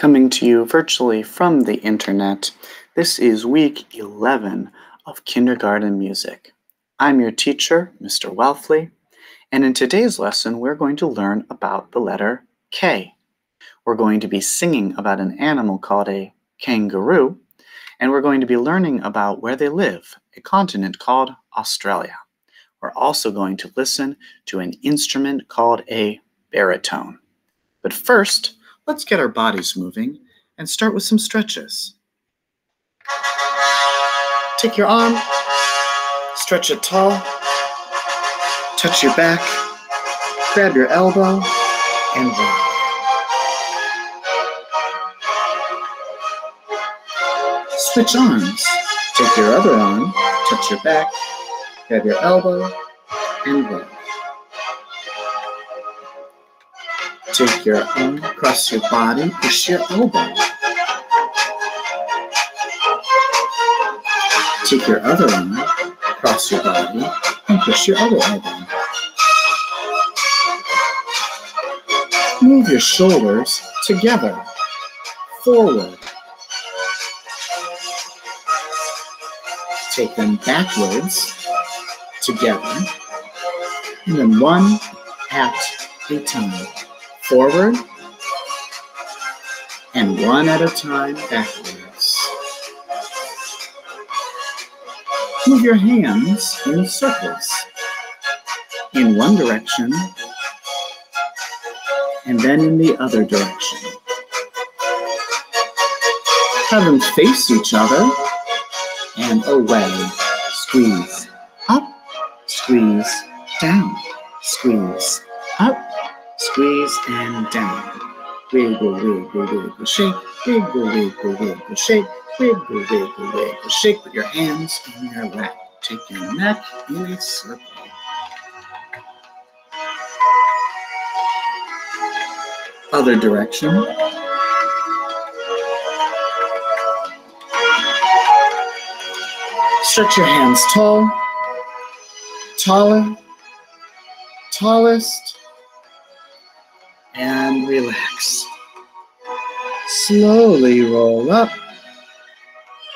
Coming to you virtually from the internet, this is week 11 of kindergarten music. I'm your teacher, Mr. Welfle, and in today's lesson, we're going to learn about the letter K. We're going to be singing about an animal called a kangaroo, and we're going to be learning about where they live, a continent called Australia. We're also going to listen to an instrument called a baritone. But first, let's get our bodies moving and start with some stretches. Take your arm, stretch it tall, touch your back, grab your elbow, and rock. Switch arms. Take your other arm, touch your back, grab your elbow, and rock. Take your arm across your body, push your elbow. Take your other arm across your body and push your other elbow. Move your shoulders together, forward. Take them backwards, together, and then one at a time. Forward, and one at a time backwards. Move your hands in circles, in one direction, and then in the other direction. Have them face each other and away. Squeeze up, squeeze down, squeeze up, squeeze and down. Wiggle, wiggle, wiggle, shake, wiggle, wiggle, wiggle, shake, wiggle, wiggle, wiggle, shake with your hands in your lap. Take your neck in a circle. Other direction. Stretch your hands tall, taller, tallest, and relax. Slowly roll up.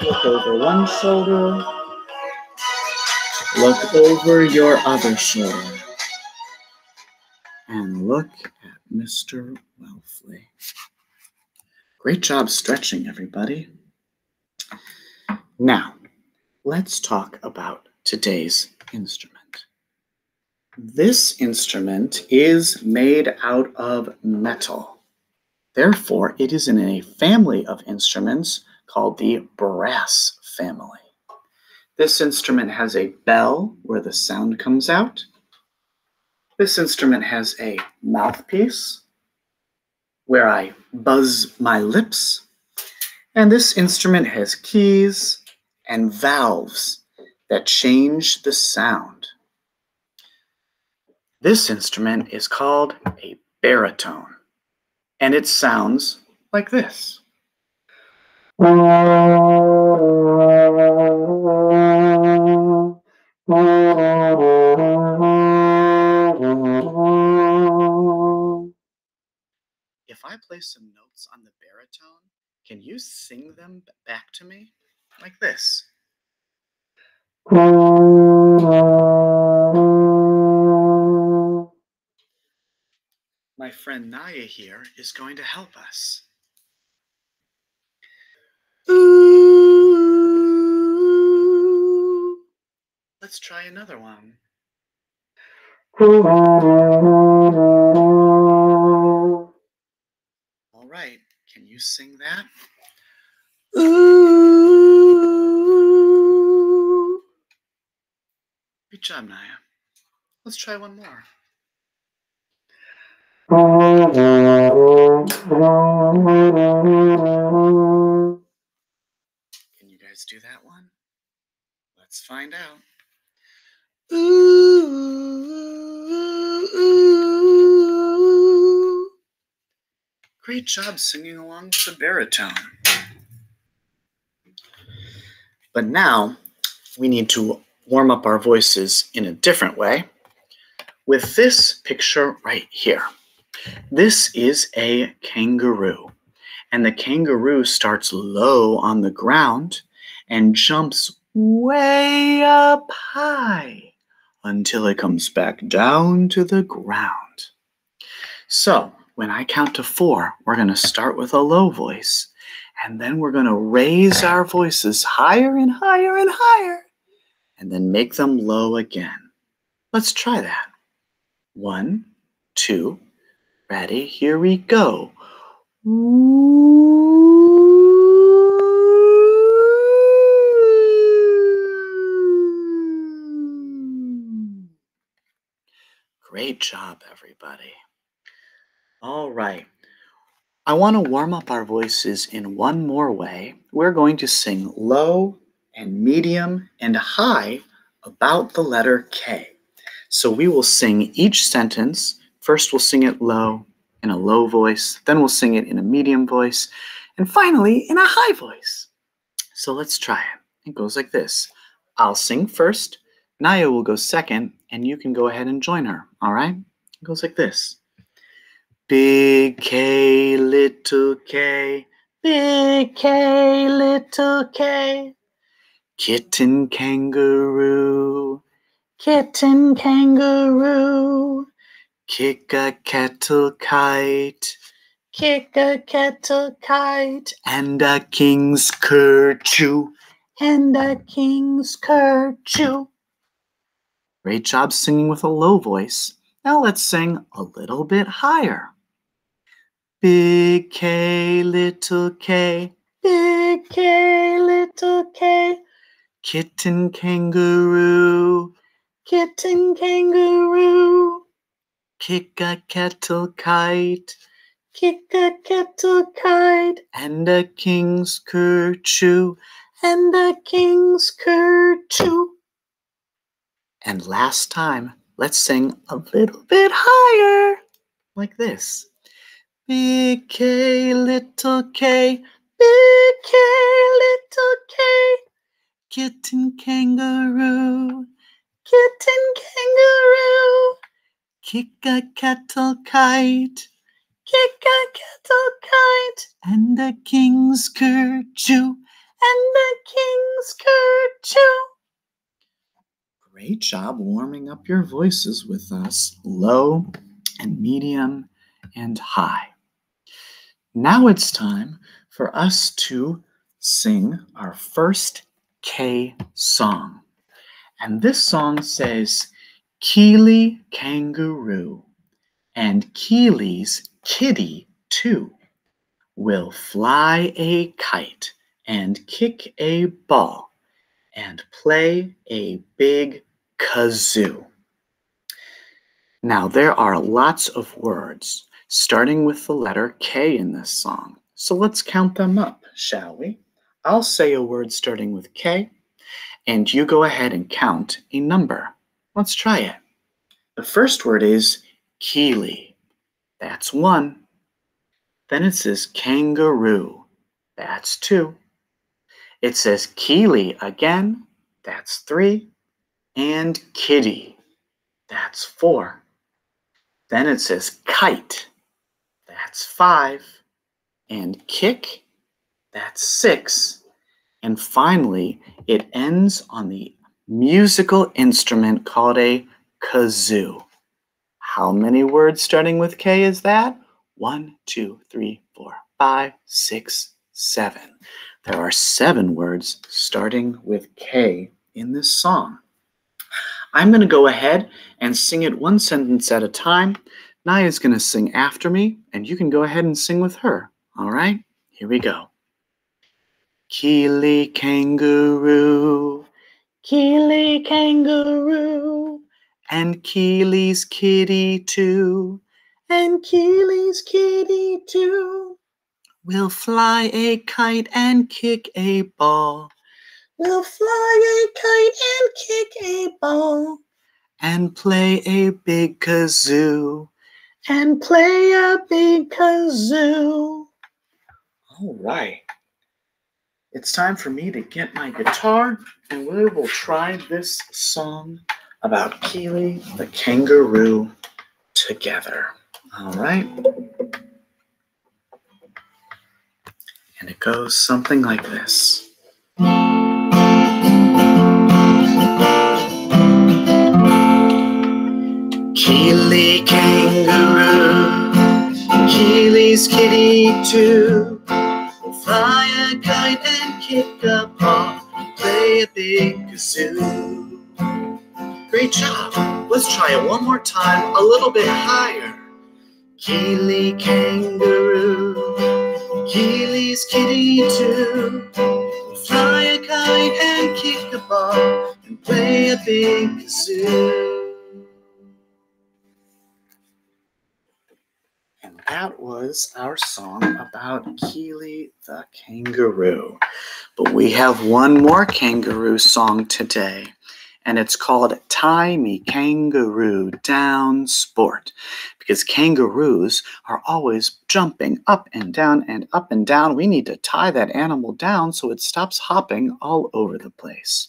Look over one shoulder. Look over your other shoulder. And look at Mr. Welfle. Great job stretching, everybody. Now, let's talk about today's instrument. This instrument is made out of metal. Therefore, it is in a family of instruments called the brass family. This instrument has a bell where the sound comes out. This instrument has a mouthpiece where I buzz my lips. And this instrument has keys and valves that change the sound. This instrument is called a baritone, and it sounds like this. If I play some notes on the baritone, can you sing them back to me like this? My friend Naya here is going to help us. Ooh. Let's try another one. All right, can you sing that? Ooh. Good job, Naya. Let's try one more. Can you guys do that one? Let's find out. Ooh, Great job singing along with the baritone. But now we need to warm up our voices in a different way with this picture right here. This is a kangaroo. And the kangaroo starts low on the ground and jumps way up high until it comes back down to the ground. So, when I count to four, we're going to start with a low voice, and then we're going to raise our voices higher and higher and higher, and then make them low again. Let's try that. One, two, ready, here we go. Great job, everybody. All right. I want to warm up our voices in one more way. We're going to sing low and medium and high about the letter K. So we will sing each sentence. First, we'll sing it low in a low voice, then we'll sing it in a medium voice, and finally in a high voice. So let's try it. It goes like this I'll sing first, Naya will go second, and you can go ahead and join her. All right? It goes like this Big K, little K, big K, little K. Kitten kangaroo, kitten kangaroo. Kick a kettle kite, kick a kettle kite. And a king's kerchoo, and a king's kerchoo. Great job singing with a low voice. Now let's sing a little bit higher. Big K, little K, big K, little K. Kitten kangaroo, kitten kangaroo. Kick a kettle kite, kick a kettle kite. And a king's kerchoo, and a king's kerchoo. And last time, let's sing a little bit higher, like this. Big K, little K, big K, little K. Kitten kangaroo, kitten kangaroo. Kick a kettle kite, kick a kettle kite. And a king's kerchoo, and a king's kerchoo. Great job warming up your voices with us, low and medium and high. Now it's time for us to sing our first K song. And this song says, Keely kangaroo and Keely's kitty too will fly a kite and kick a ball and play a big kazoo. Now, there are lots of words starting with the letter K in this song. So let's count them up, shall we? I'll say a word starting with K, and you go ahead and count a number. Let's try it. The first word is Keely. That's one. Then it says kangaroo. That's two. It says Keely again. That's three and kitty. That's four. Then it says kite. That's five. And kick. That's six. And finally, it ends on the musical instrument called a kazoo. How many words starting with K is that? One, two, three, four, five, six, seven. There are seven words starting with K in this song. I'm going to go ahead and sing it one sentence at a time. Naya's going to sing after me, and you can go ahead and sing with her. All right? Here we go. Keely kangaroo, Keely kangaroo, and Keely's kitty too, and Keely's kitty too. We'll fly a kite and kick a ball We'll fly a kite and kick a ball. And play a big kazoo. And play a big kazoo. All right. It's time for me to get my guitar and we will try this song about Keely the kangaroo together. All right. And it goes something like this. Keely kangaroo, Keely's kitty too. Fly a kite and kick a paw, play a big kazoo. Great job. Let's try it one more time, a little bit higher. Keely kangaroo, Keely's kitty too. Fly a kite and kick a ball and play a big kazoo. That was our song about Keely the kangaroo. But we have one more kangaroo song today, and it's called Tie Me Kangaroo Down Sport. Because kangaroos are always jumping up and down and up and down. We need to tie that animal down so it stops hopping all over the place.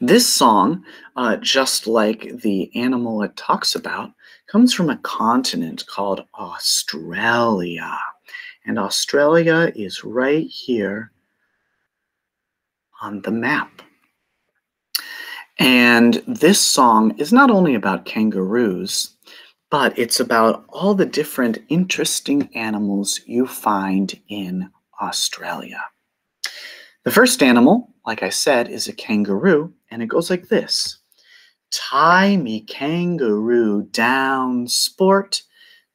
This song, uh, just like the animal it talks about, comes from a continent called Australia. And Australia is right here on the map. And this song is not only about kangaroos, but it's about all the different interesting animals you find in Australia. The first animal, like I said, is a kangaroo, and it goes like this Tie me kangaroo down, sport.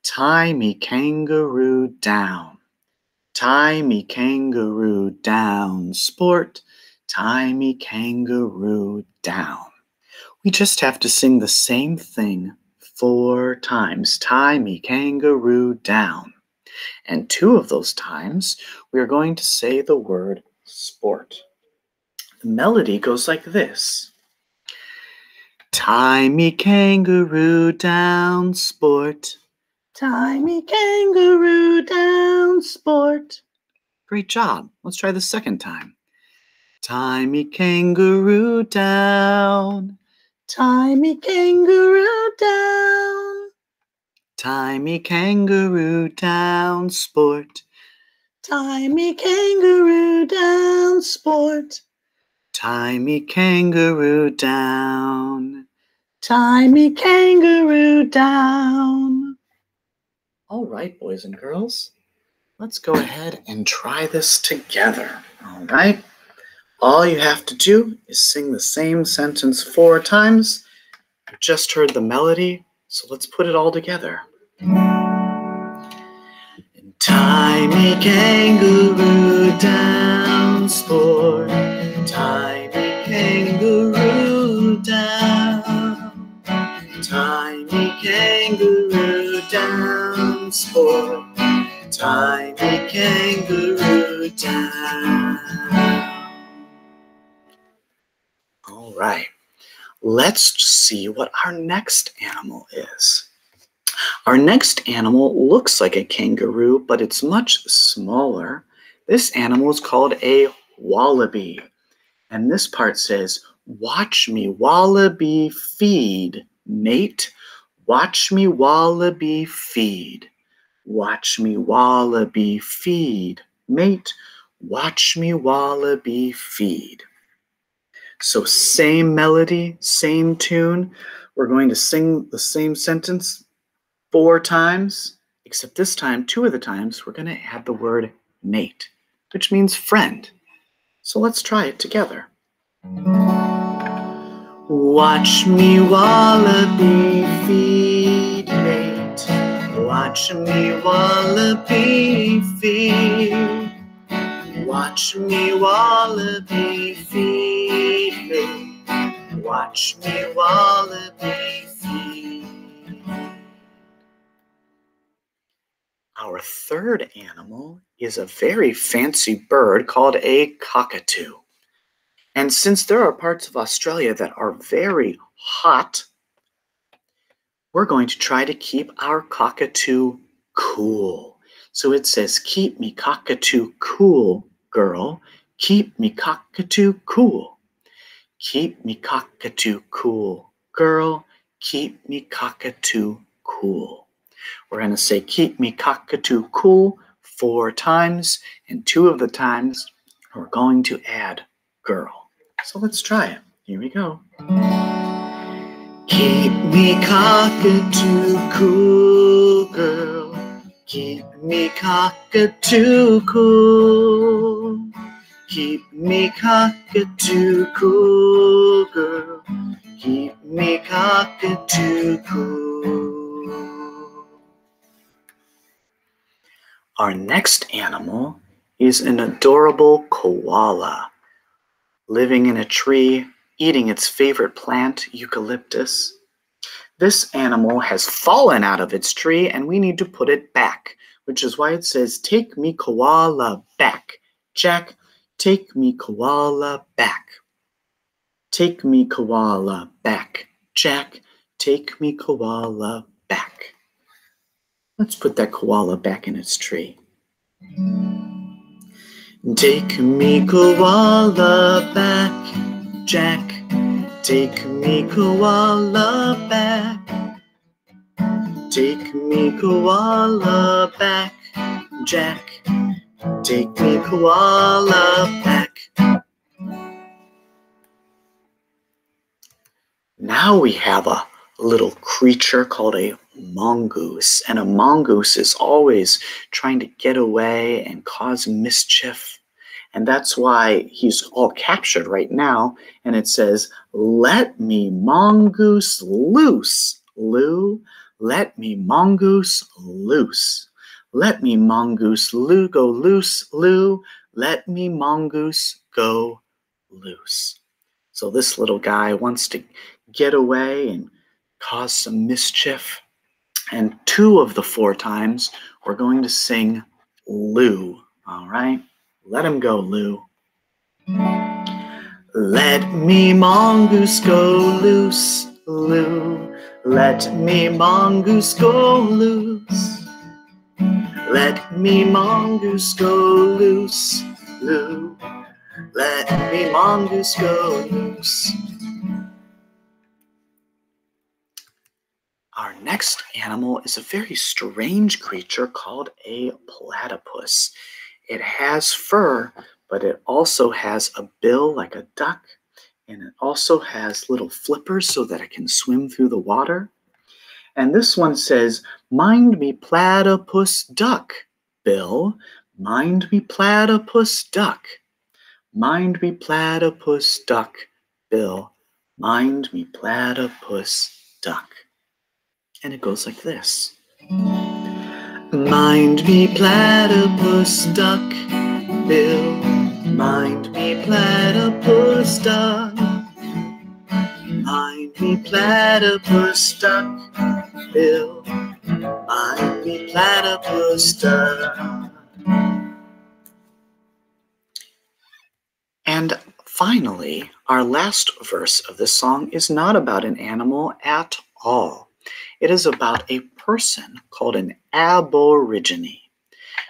Tie me kangaroo down. Tie me kangaroo down, sport. Tie me kangaroo down. We just have to sing the same thing four times. Tie me kangaroo down. And two of those times, we are going to say the word sport. The melody goes like this. Tie me kangaroo down, sport. Tie me kangaroo down, sport. Great job. Let's try the second time. Tie me kangaroo down. Tie me kangaroo down. Tie me kangaroo down, sport. Tie me kangaroo down, sport. Tie me kangaroo down. Tie me kangaroo down. All right, boys and girls, let's go ahead and try this together. All right. All you have to do is sing the same sentence four times. You just heard the melody, so let's put it all together. Tie me kangaroo down, sport. Tie me kangaroo down. All right, let's see what our next animal is. Our next animal looks like a kangaroo, but it's much smaller. This animal is called a wallaby. And this part says, Watch me, wallaby, feed, mate. Watch me, wallaby, feed. Watch me, wallaby, feed, mate. Watch me, wallaby, feed. So, same melody, same tune. We're going to sing the same sentence four times, except this time, two of the times, we're going to add the word mate, which means friend. So let's try it together. Watch me wallaby feed. Watch me wallaby feed. Watch me wallaby feed. Watch me wallaby feed. Our third animal is a very fancy bird called a cockatoo. And since there are parts of Australia that are very hot, we're going to try to keep our cockatoo cool. So it says, Keep me cockatoo cool, girl. Keep me cockatoo cool. Keep me cockatoo cool, girl. Keep me cockatoo cool. We're going to say, Keep me cockatoo cool four times, and two of the times we're going to add girl. So let's try it. Here we go. Keep me cockatoo cool, girl. Keep me cockatoo cool. Keep me cockatoo cool, girl. Keep me cockatoo cool. Our next animal is an adorable koala living in a tree, eating its favorite plant, eucalyptus. This animal has fallen out of its tree and we need to put it back, which is why it says, Take me koala back. Jack, Take me koala back. Take me koala back. Jack, take me koala back. Let's put that koala back in its tree. Take me koala back, Jack. Take me koala back. Take me koala back, Jack. Take me koala back. Now we have a little creature called a mongoose, and a mongoose is always trying to get away and cause mischief. And that's why he's all captured right now. And it says, Let me mongoose loose. Lou, let me mongoose loose. Let me mongoose Lou go loose, Lou. Let me mongoose go loose. So this little guy wants to get away and cause some mischief. And two of the four times we're going to sing Lou. All right? Let him go, Lou. Let me mongoose go loose, Lou. Let me mongoose go loose. Let me mongoose go loose, Lou. Let me mongoose go loose. Our next animal is a very strange creature called a platypus. It has fur, but it also has a bill like a duck, and it also has little flippers so that it can swim through the water. And this one says, Mind me, platypus duck, Bill. Mind me, platypus duck. Mind me, platypus duck, Bill. Mind me, platypus duck. And it goes like this Mind me, platypus duck, Bill. Mind me, platypus duck. Mind me, platypus duck. Bill, might be platypus duck. And finally, our last verse of this song is not about an animal at all. It is about a person called an aborigine.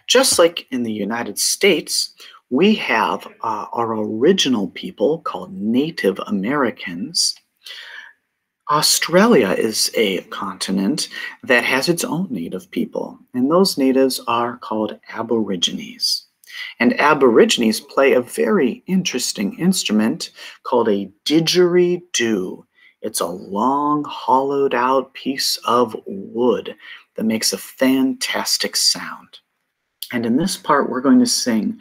Just like in the United States, we have uh, our original people called Native Americans Australia is a continent that has its own native people, and those natives are called Aborigines. And Aborigines play a very interesting instrument called a didgeridoo. It's a long, hollowed out piece of wood that makes a fantastic sound. And in this part, we're going to sing,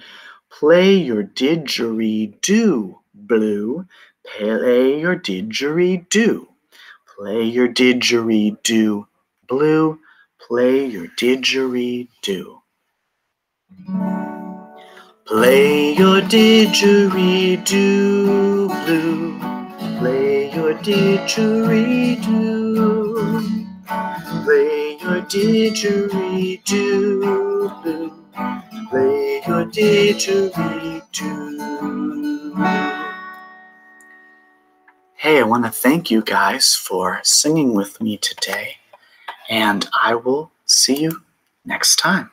Play your didgeridoo, Blue. Play your didgeridoo. Play your didgeridoo. Blue, play your didgeridoo. Play your didgeridoo, blue. Play your didgeridoo. Play your didgeridoo. Play your didgeridoo. Hey, I want to thank you guys for singing with me today, and I will see you next time.